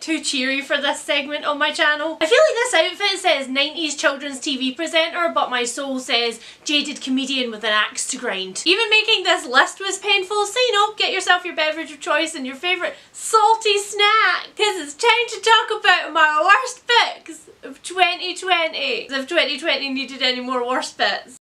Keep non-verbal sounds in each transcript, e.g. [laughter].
too cheery for this segment on my channel. I feel like this outfit says 90s children's TV presenter but my soul says jaded comedian with an axe to grind. Even making this list was painful so you know get yourself your beverage of choice and your favourite salty snack because it's time to talk about my worst books of 2020. As if 2020 needed any more worst bits.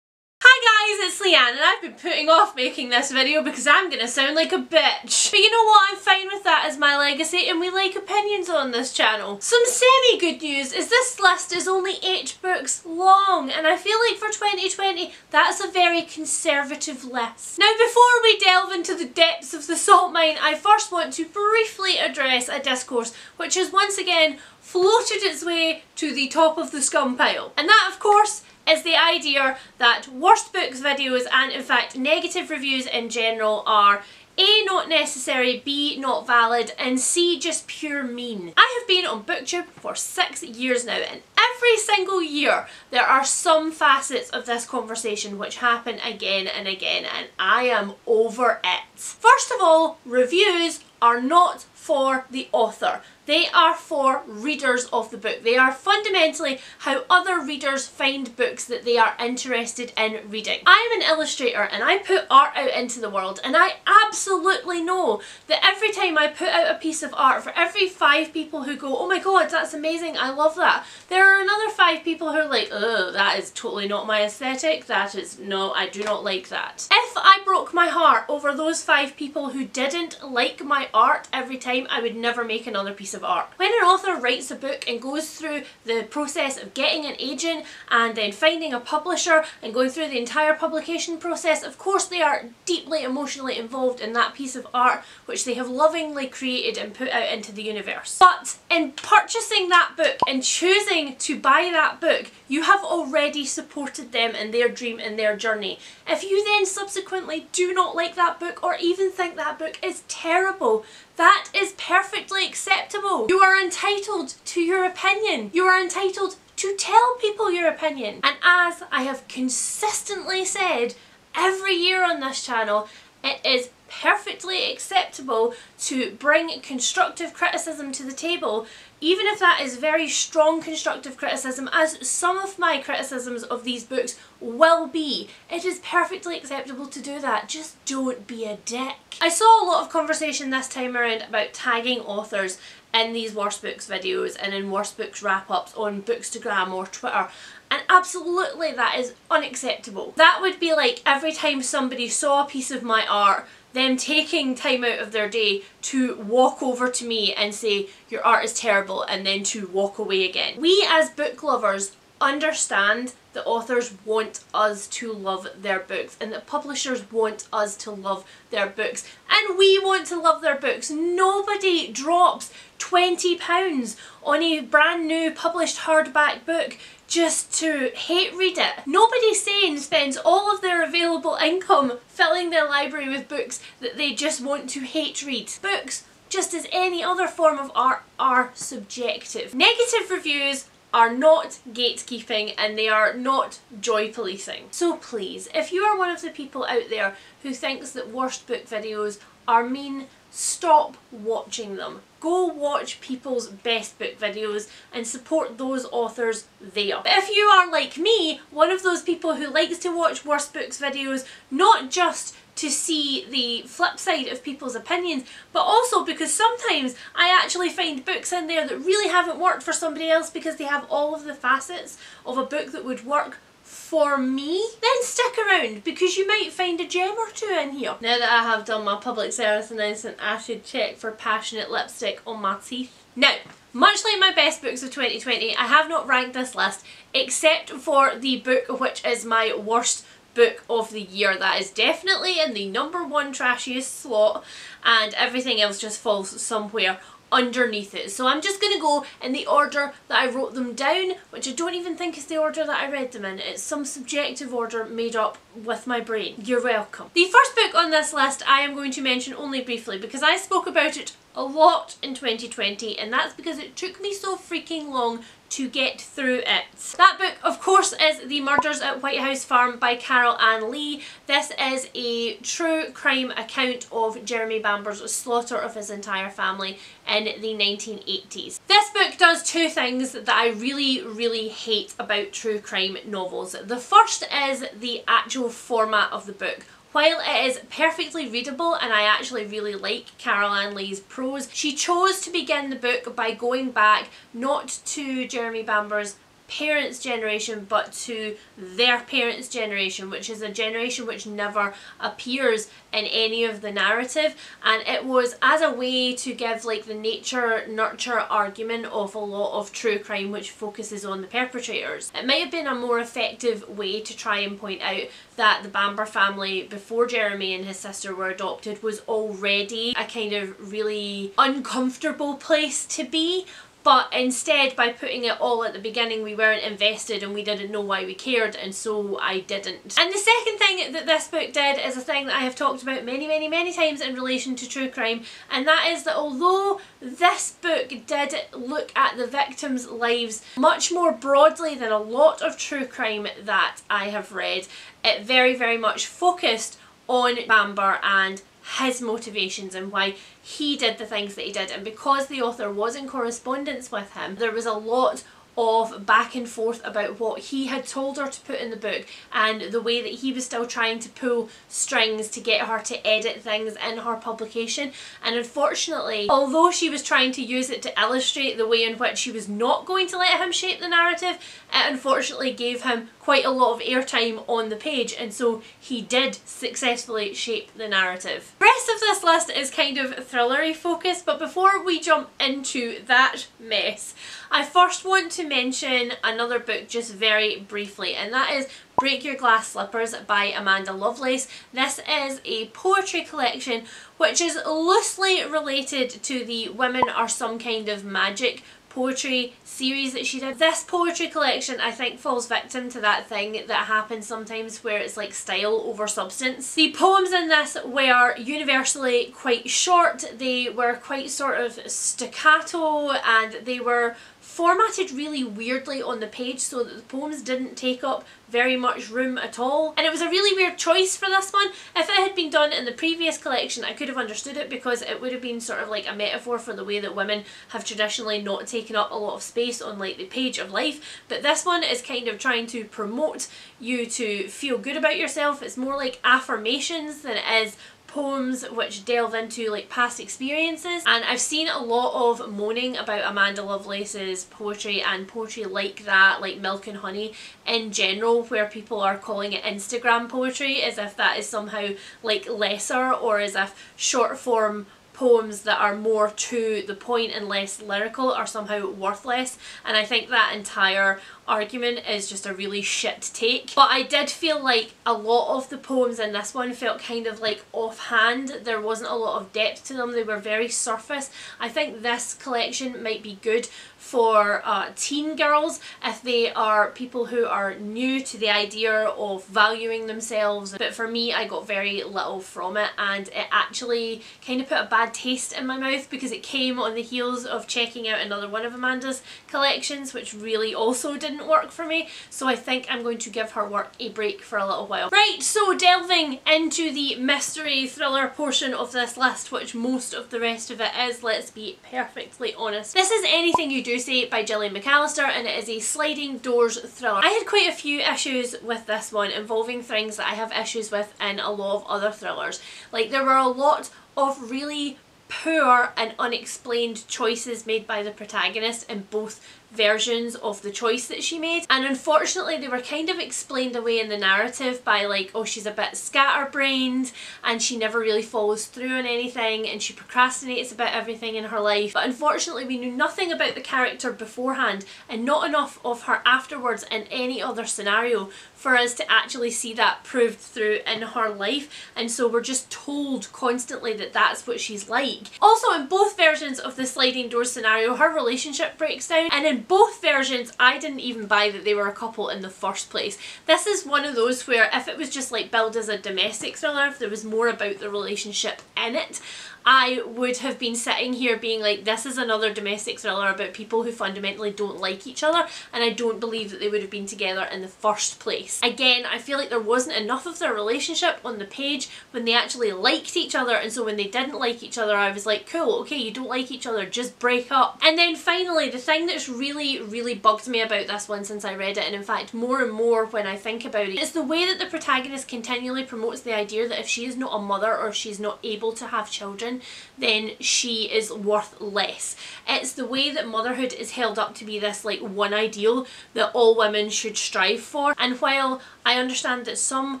Hi guys, it's Leanne and I've been putting off making this video because I'm gonna sound like a bitch. But you know what, I'm fine with that as my legacy and we like opinions on this channel. Some semi-good news is this list is only 8 books long and I feel like for 2020 that's a very conservative list. Now before we delve into the depths of the salt mine, I first want to briefly address a discourse which has once again floated its way to the top of the scum pile. And that of course is the idea that worst books videos and in fact negative reviews in general are a. not necessary, B. not valid and C. just pure mean. I have been on booktube for six years now and every single year there are some facets of this conversation which happen again and again and I am over it. First of all, reviews are not for the author. They are for readers of the book. They are fundamentally how other readers find books that they are interested in reading. I'm an illustrator and I put art out into the world and I absolutely know that every time I put out a piece of art for every five people who go, oh my god, that's amazing, I love that, there are another five people who are like, oh, that is totally not my aesthetic, that is, no, I do not like that. If I broke my heart over those five people who didn't like my art every time, I would never make another piece of of art. When an author writes a book and goes through the process of getting an agent and then finding a publisher and going through the entire publication process, of course they are deeply emotionally involved in that piece of art which they have lovingly created and put out into the universe. But in purchasing that book and choosing to buy that book, you have already supported them in their dream and their journey. If you then subsequently do not like that book or even think that book is terrible, that is perfectly acceptable. You are entitled to your opinion. You are entitled to tell people your opinion. And as I have consistently said every year on this channel, it is perfectly acceptable to bring constructive criticism to the table even if that is very strong constructive criticism, as some of my criticisms of these books will be, it is perfectly acceptable to do that. Just don't be a dick. I saw a lot of conversation this time around about tagging authors in these worst books videos and in worst books wrap-ups on Bookstagram or Twitter and absolutely that is unacceptable. That would be like every time somebody saw a piece of my art them taking time out of their day to walk over to me and say your art is terrible and then to walk away again. We as book lovers understand that authors want us to love their books and that publishers want us to love their books and we want to love their books. Nobody drops £20 on a brand new published hardback book just to hate read it. Nobody sane spends all of their available income filling their library with books that they just want to hate read. Books, just as any other form of art, are subjective. Negative reviews are not gatekeeping and they are not joy policing. So please, if you are one of the people out there who thinks that worst book videos are mean, stop watching them. Go watch people's best book videos and support those authors there. But if you are like me, one of those people who likes to watch worst books videos, not just to see the flip side of people's opinions, but also because sometimes I actually find books in there that really haven't worked for somebody else because they have all of the facets of a book that would work for me, then stick around because you might find a gem or two in here. Now that I have done my public service announcement, I should check for passionate lipstick on my teeth. Now, much like my best books of 2020, I have not ranked this list except for the book which is my worst book of the year. That is definitely in the number one trashiest slot and everything else just falls somewhere underneath it. So I'm just going to go in the order that I wrote them down, which I don't even think is the order that I read them in. It's some subjective order made up with my brain. You're welcome. The first book on this list I am going to mention only briefly because I spoke about it a lot in 2020 and that's because it took me so freaking long to get through it. That book, of course, is The Murders at White House Farm by Carol Ann Lee. This is a true crime account of Jeremy Bamber's slaughter of his entire family in the 1980s. This book does two things that I really, really hate about true crime novels. The first is the actual format of the book. While it is perfectly readable and I actually really like Carol Ann Lee's prose, she chose to begin the book by going back not to Jeremy Bamber's parents' generation but to their parents' generation, which is a generation which never appears in any of the narrative. And it was as a way to give like the nature nurture argument of a lot of true crime which focuses on the perpetrators. It might have been a more effective way to try and point out that the Bamber family before Jeremy and his sister were adopted was already a kind of really uncomfortable place to be but instead by putting it all at the beginning we weren't invested and we didn't know why we cared and so I didn't. And the second thing that this book did is a thing that I have talked about many many many times in relation to true crime and that is that although this book did look at the victims' lives much more broadly than a lot of true crime that I have read, it very very much focused on Bamber and his motivations and why he did the things that he did. And because the author was in correspondence with him there was a lot of back and forth about what he had told her to put in the book and the way that he was still trying to pull strings to get her to edit things in her publication. And unfortunately although she was trying to use it to illustrate the way in which she was not going to let him shape the narrative it unfortunately gave him quite a lot of airtime on the page and so he did successfully shape the narrative. The rest of this list is kind of thrillery focused but before we jump into that mess I first want to mention another book just very briefly and that is Break Your Glass Slippers by Amanda Lovelace. This is a poetry collection which is loosely related to the Women Are Some Kind of Magic poetry series that she did. This poetry collection I think falls victim to that thing that happens sometimes where it's like style over substance. The poems in this were universally quite short, they were quite sort of staccato and they were formatted really weirdly on the page so that the poems didn't take up very much room at all. And it was a really weird choice for this one. If it had been done in the previous collection I could have understood it because it would have been sort of like a metaphor for the way that women have traditionally not taken up a lot of space on like the page of life. But this one is kind of trying to promote you to feel good about yourself. It's more like affirmations than it is poems which delve into like past experiences. And I've seen a lot of moaning about Amanda Lovelace's poetry and poetry like that like Milk and Honey in general where people are calling it Instagram poetry as if that is somehow like lesser or as if short form poems that are more to the point and less lyrical are somehow worthless and I think that entire argument is just a really shit take. But I did feel like a lot of the poems in this one felt kind of like offhand. There wasn't a lot of depth to them. They were very surface. I think this collection might be good for uh, teen girls if they are people who are new to the idea of valuing themselves but for me I got very little from it and it actually kind of put a bad taste in my mouth because it came on the heels of checking out another one of Amanda's collections which really also didn't didn't work for me so I think I'm going to give her work a break for a little while. Right so delving into the mystery thriller portion of this list which most of the rest of it is let's be perfectly honest. This is Anything You Do Say by Gillian McAllister and it is a sliding doors thriller. I had quite a few issues with this one involving things that I have issues with in a lot of other thrillers. Like there were a lot of really poor and unexplained choices made by the protagonist in both versions of the choice that she made. And unfortunately they were kind of explained away in the narrative by like oh she's a bit scatterbrained and she never really follows through on anything and she procrastinates about everything in her life. But unfortunately we knew nothing about the character beforehand and not enough of her afterwards in any other scenario for us to actually see that proved through in her life and so we're just told constantly that that's what she's like. Also in both versions of the sliding door scenario her relationship breaks down and in both versions I didn't even buy that they were a couple in the first place. This is one of those where if it was just like billed as a domestic thriller, if there was more about the relationship in it, I would have been sitting here being like, this is another domestic thriller about people who fundamentally don't like each other and I don't believe that they would have been together in the first place. Again, I feel like there wasn't enough of their relationship on the page when they actually liked each other and so when they didn't like each other I was like, cool, okay, you don't like each other, just break up. And then finally, the thing that's really, really bugged me about this one since I read it, and in fact more and more when I think about it, is the way that the protagonist continually promotes the idea that if she is not a mother or she's not able to have children, then she is worth less. It's the way that motherhood is held up to be this like one ideal that all women should strive for. And while I understand that some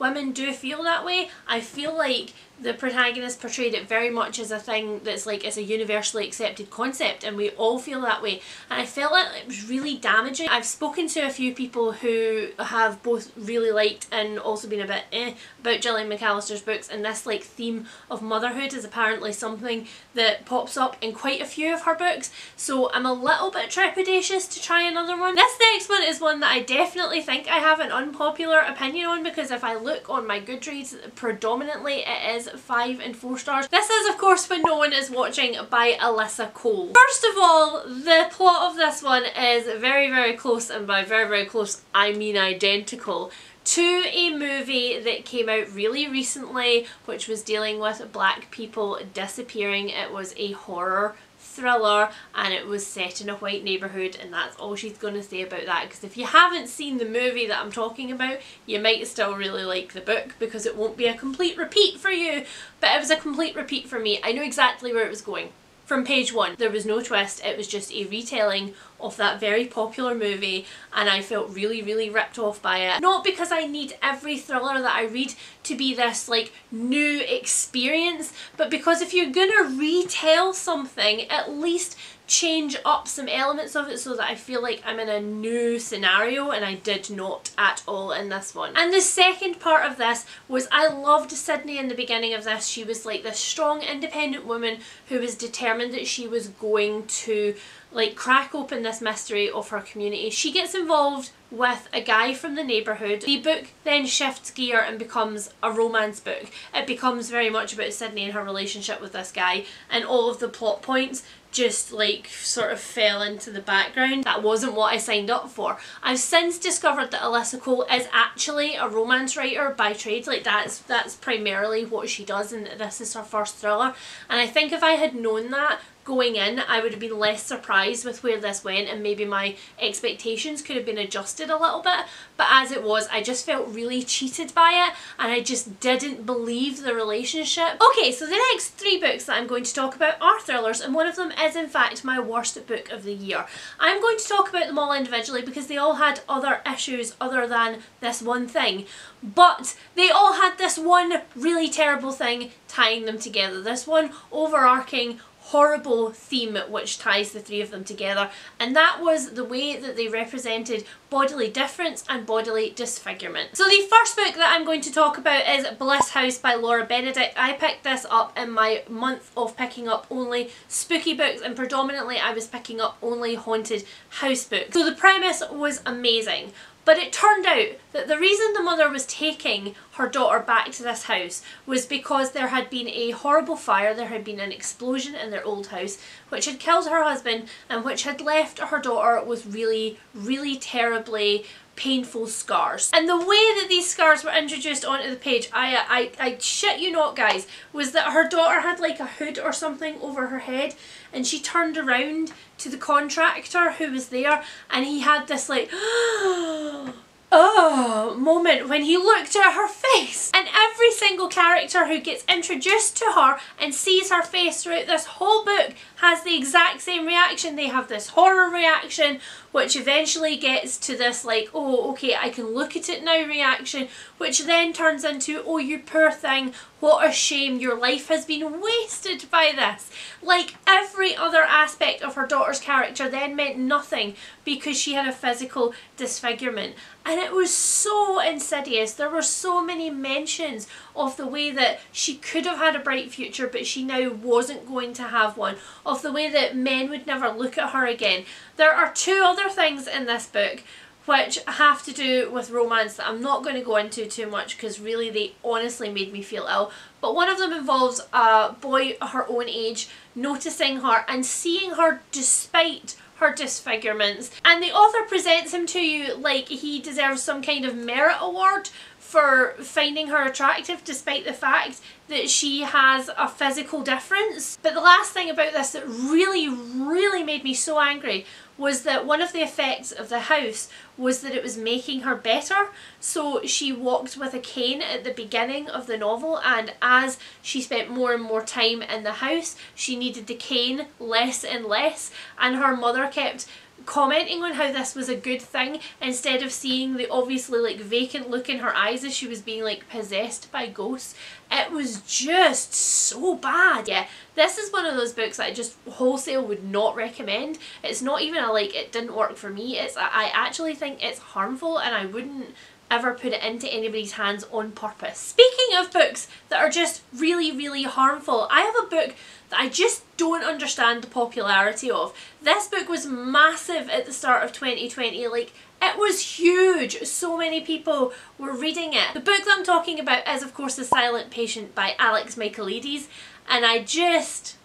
women do feel that way, I feel like the protagonist portrayed it very much as a thing that's like it's a universally accepted concept and we all feel that way and I felt like it was really damaging. I've spoken to a few people who have both really liked and also been a bit eh about Gillian McAllister's books and this like theme of motherhood is apparently something that pops up in quite a few of her books so I'm a little bit trepidatious to try another one. This next one is one that I definitely think I have an unpopular opinion on because if I look on my Goodreads predominantly it is five and four stars. This is of course When No One Is Watching by Alyssa Cole. First of all, the plot of this one is very very close and by very very close I mean identical to a movie that came out really recently which was dealing with black people disappearing. It was a horror thriller and it was set in a white neighbourhood and that's all she's going to say about that because if you haven't seen the movie that I'm talking about you might still really like the book because it won't be a complete repeat for you but it was a complete repeat for me. I knew exactly where it was going from page one. There was no twist, it was just a retelling of that very popular movie and I felt really really ripped off by it. Not because I need every thriller that I read to be this like new experience but because if you're gonna retell something at least change up some elements of it so that I feel like I'm in a new scenario and I did not at all in this one. And the second part of this was I loved Sydney in the beginning of this. She was like this strong independent woman who was determined that she was going to like crack open this mystery of her community. She gets involved with a guy from the neighbourhood. The book then shifts gear and becomes a romance book. It becomes very much about Sydney and her relationship with this guy and all of the plot points just like sort of fell into the background. That wasn't what I signed up for. I've since discovered that Alyssa Cole is actually a romance writer by trade. Like that's that's primarily what she does and this is her first thriller. And I think if I had known that going in I would have been less surprised with where this went and maybe my expectations could have been adjusted a little bit but as it was I just felt really cheated by it and I just didn't believe the relationship. Okay so the next three books that I'm going to talk about are thrillers and one of them is in fact my worst book of the year. I'm going to talk about them all individually because they all had other issues other than this one thing but they all had this one really terrible thing tying them together. This one overarching horrible theme which ties the three of them together and that was the way that they represented bodily difference and bodily disfigurement. So the first book that I'm going to talk about is Bliss House by Laura Benedict. I picked this up in my month of picking up only spooky books and predominantly I was picking up only haunted house books. So the premise was amazing. But it turned out that the reason the mother was taking her daughter back to this house was because there had been a horrible fire, there had been an explosion in their old house which had killed her husband and which had left her daughter with really, really terribly painful scars. And the way that these scars were introduced onto the page, I, I, I shit you not guys, was that her daughter had like a hood or something over her head and she turned around to the contractor who was there and he had this like [gasps] [gasps] oh moment when he looked at her face. And every single character who gets introduced to her and sees her face throughout this whole book has the exact same reaction. They have this horror reaction which eventually gets to this like oh okay I can look at it now reaction which then turns into oh you poor thing what a shame your life has been wasted by this. Like every other aspect of her daughter's character then meant nothing because she had a physical disfigurement. And it was so insidious. There were so many mentions of the way that she could have had a bright future but she now wasn't going to have one. Of the way that men would never look at her again. There are two other things in this book which have to do with romance that I'm not going to go into too much because really they honestly made me feel ill. But one of them involves a boy her own age noticing her and seeing her despite her disfigurements. And the author presents him to you like he deserves some kind of merit award for finding her attractive despite the fact that she has a physical difference. But the last thing about this that really, really made me so angry was that one of the effects of the house was that it was making her better. So she walked with a cane at the beginning of the novel and as she spent more and more time in the house, she needed the cane less and less and her mother kept commenting on how this was a good thing instead of seeing the obviously like vacant look in her eyes as she was being like possessed by ghosts. It was just so bad. Yeah, this is one of those books that I just wholesale would not recommend. It's not even a like it didn't work for me. It's I actually think it's harmful and I wouldn't ever put it into anybody's hands on purpose. Speaking of books that are just really, really harmful, I have a book that I just don't understand the popularity of. This book was massive at the start of 2020, like it was huge. So many people were reading it. The book that I'm talking about is of course The Silent Patient by Alex Michaelides and I just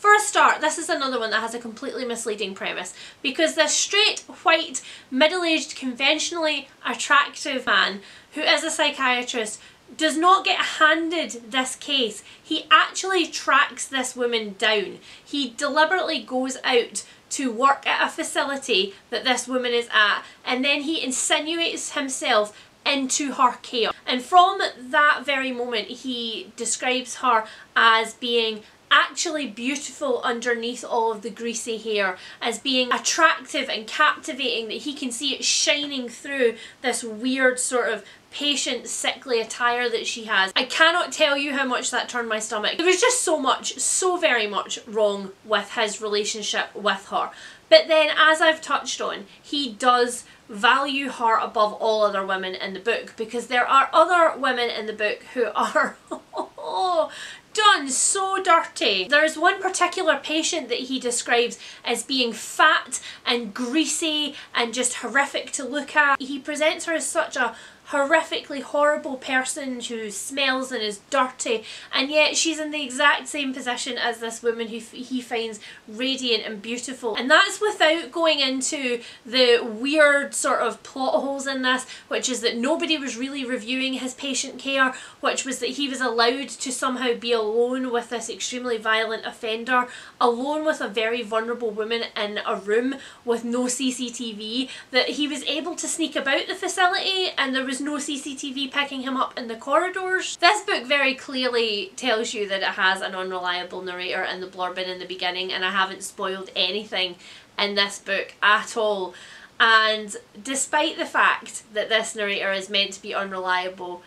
for a start, this is another one that has a completely misleading premise because this straight, white, middle-aged, conventionally attractive man who is a psychiatrist does not get handed this case. He actually tracks this woman down. He deliberately goes out to work at a facility that this woman is at and then he insinuates himself into her care. And from that very moment he describes her as being actually beautiful underneath all of the greasy hair as being attractive and captivating that he can see it shining through this weird sort of patient sickly attire that she has. I cannot tell you how much that turned my stomach. There was just so much, so very much wrong with his relationship with her. But then as I've touched on, he does value her above all other women in the book because there are other women in the book who are [laughs] done so dirty. There's one particular patient that he describes as being fat and greasy and just horrific to look at. He presents her as such a horrifically horrible person who smells and is dirty and yet she's in the exact same position as this woman who he finds radiant and beautiful. And that's without going into the weird sort of plot holes in this which is that nobody was really reviewing his patient care which was that he was allowed to somehow be alone with this extremely violent offender alone with a very vulnerable woman in a room with no CCTV that he was able to sneak about the facility and there was no CCTV picking him up in the corridors. This book very clearly tells you that it has an unreliable narrator in the blurb in the beginning and I haven't spoiled anything in this book at all. And despite the fact that this narrator is meant to be unreliable,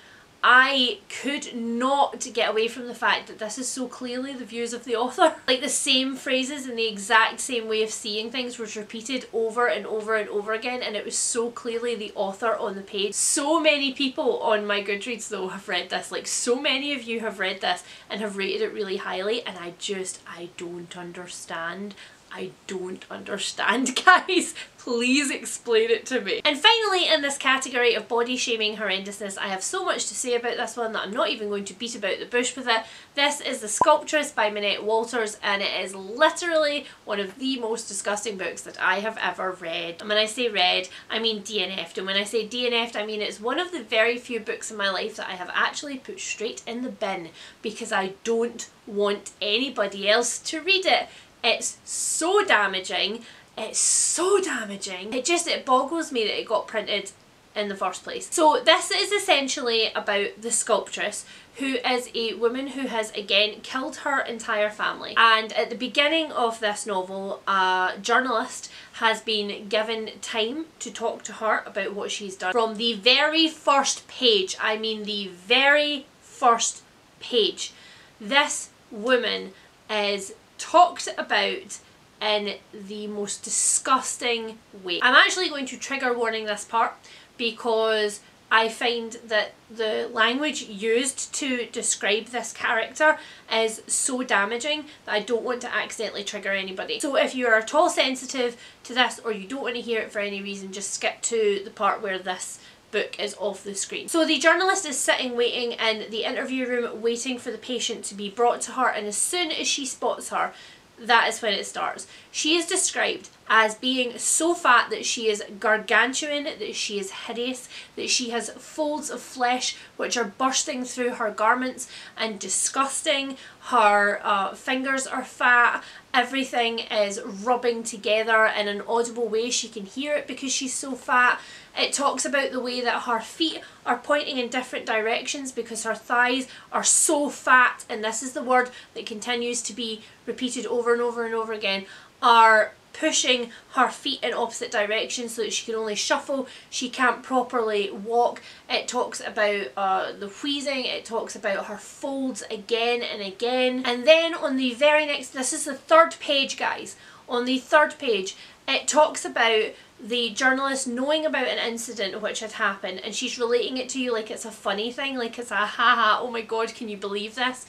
I could not get away from the fact that this is so clearly the views of the author. [laughs] Like the same phrases and the exact same way of seeing things was repeated over and over and over again and it was so clearly the author on the page. So many people on my Goodreads though have read this, like so many of you have read this and have rated it really highly and I just, I don't understand. I don't understand [laughs] guys. Please explain it to me. And finally in this category of body shaming horrendousness I have so much to say about this one that I'm not even going to beat about the bush with it. This is The Sculptress by Minette Walters and it is literally one of the most disgusting books that I have ever read. And when I say read I mean DNF'd and when I say DNF'd I mean it's one of the very few books in my life that I have actually put straight in the bin because I don't want anybody else to read it. It's so damaging it's so damaging. It just, it boggles me that it got printed in the first place. So this is essentially about the sculptress who is a woman who has again killed her entire family and at the beginning of this novel a journalist has been given time to talk to her about what she's done. From the very first page, I mean the very first page, this woman is talked about in the most disgusting way. I'm actually going to trigger warning this part because I find that the language used to describe this character is so damaging that I don't want to accidentally trigger anybody. So if you are at all sensitive to this or you don't want to hear it for any reason, just skip to the part where this book is off the screen. So the journalist is sitting waiting in the interview room waiting for the patient to be brought to her and as soon as she spots her that is when it starts. She is described as being so fat that she is gargantuan, that she is hideous, that she has folds of flesh which are bursting through her garments and disgusting. Her uh, fingers are fat, everything is rubbing together in an audible way. She can hear it because she's so fat. It talks about the way that her feet are pointing in different directions because her thighs are so fat, and this is the word that continues to be repeated over and over and over again, are pushing her feet in opposite directions so that she can only shuffle, she can't properly walk. It talks about uh, the wheezing, it talks about her folds again and again. And then on the very next, this is the third page guys, on the third page it talks about the journalist knowing about an incident which had happened and she's relating it to you like it's a funny thing, like it's a haha, oh my god, can you believe this?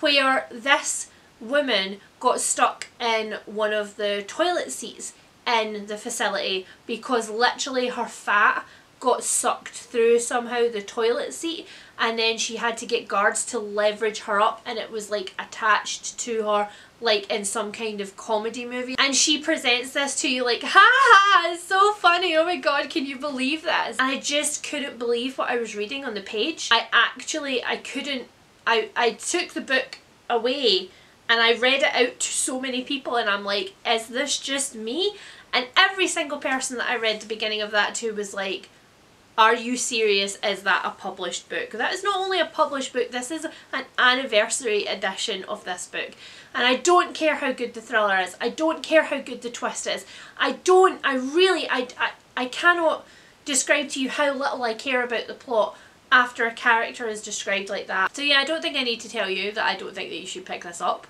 Where this woman got stuck in one of the toilet seats in the facility because literally her fat got sucked through somehow the toilet seat and then she had to get guards to leverage her up and it was like attached to her like in some kind of comedy movie. And she presents this to you like [laughs] ha ha it's so funny oh my god can you believe this? And I just couldn't believe what I was reading on the page. I actually I couldn't I, I took the book away and I read it out to so many people and I'm like is this just me and every single person that I read the beginning of that to was like are you serious? Is that a published book? That is not only a published book, this is an anniversary edition of this book. And I don't care how good the thriller is. I don't care how good the twist is. I don't, I really, I, I, I cannot describe to you how little I care about the plot after a character is described like that. So yeah, I don't think I need to tell you that I don't think that you should pick this up.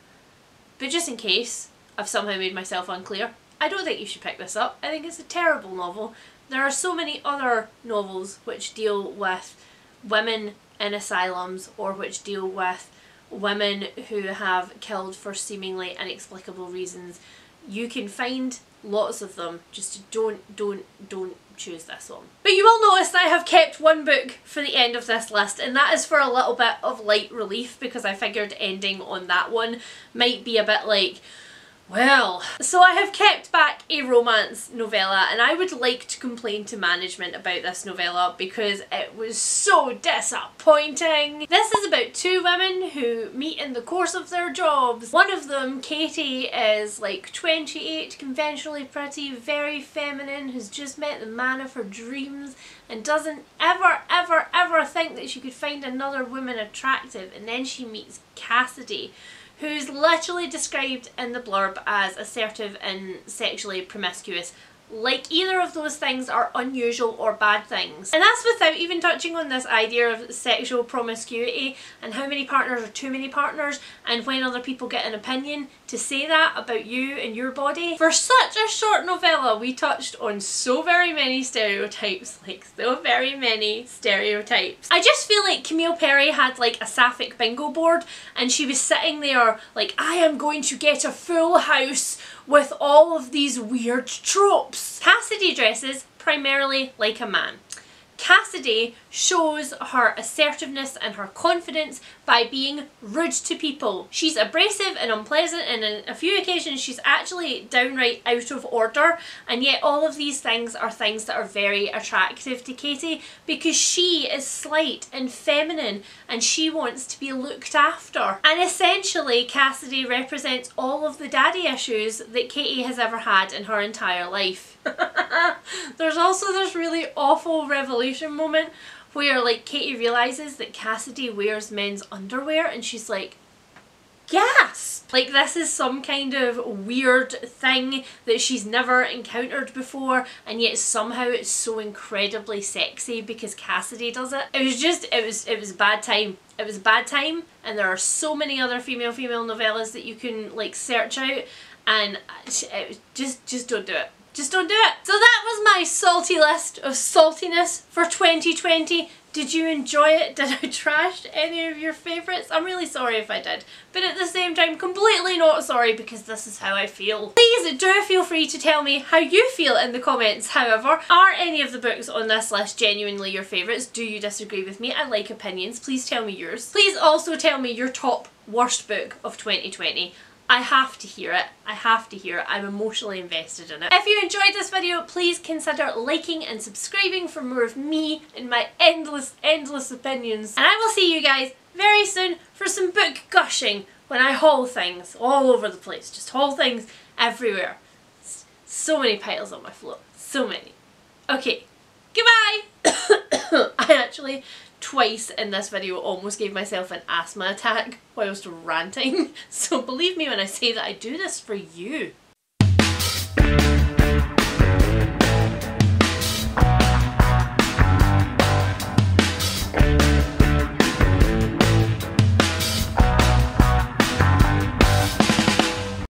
But just in case I've somehow made myself unclear, I don't think you should pick this up. I think it's a terrible novel there are so many other novels which deal with women in asylums or which deal with women who have killed for seemingly inexplicable reasons. You can find lots of them, just don't, don't, don't choose this one. But you will notice I have kept one book for the end of this list and that is for a little bit of light relief because I figured ending on that one might be a bit like well, so I have kept back a romance novella and I would like to complain to management about this novella because it was so disappointing. This is about two women who meet in the course of their jobs. One of them, Katie, is like 28, conventionally pretty, very feminine, who's just met the man of her dreams and doesn't ever, ever, ever think that she could find another woman attractive and then she meets Cassidy who's literally described in the blurb as assertive and sexually promiscuous like either of those things are unusual or bad things. And that's without even touching on this idea of sexual promiscuity and how many partners are too many partners and when other people get an opinion to say that about you and your body. For such a short novella we touched on so very many stereotypes, [laughs] like so very many stereotypes. I just feel like Camille Perri had like a sapphic bingo board and she was sitting there like I am going to get a full house with all of these weird tropes. Cassidy dresses primarily like a man. Cassidy shows her assertiveness and her confidence by being rude to people. She's abrasive and unpleasant and on a few occasions she's actually downright out of order and yet all of these things are things that are very attractive to Katie because she is slight and feminine and she wants to be looked after. And essentially Cassidy represents all of the daddy issues that Katie has ever had in her entire life. [laughs] There's also this really awful revelation moment where like Katie realizes that Cassidy wears men's underwear and she's like, gasp! Like this is some kind of weird thing that she's never encountered before and yet somehow it's so incredibly sexy because Cassidy does it. It was just, it was, it was a bad time. It was a bad time and there are so many other female female novellas that you can like search out and uh, just, just don't do it Just don't do it. So that was my salty list of saltiness for 2020. Did you enjoy it? [laughs] Did I trash any of your favourites? I'm really sorry if I did. But at the same time, completely not sorry because this is how I feel. Please do feel free to tell me how you feel in the comments, however. Are any of the books on this list genuinely your favourites? Do you disagree with me? I like opinions. Please tell me yours. Please also tell me your top worst book of 2020. I have to hear it. I have to hear it. I'm emotionally invested in it. If you enjoyed this video, please consider liking and subscribing for more of me and my endless, endless opinions. And I will see you guys very soon for some book gushing when I haul things all over the place. Just haul things everywhere. So many piles on my floor. So many. Okay. Goodbye! [coughs] I actually twice in this video almost gave myself an asthma attack whilst ranting. [laughs] So believe me when I say that I do this for you.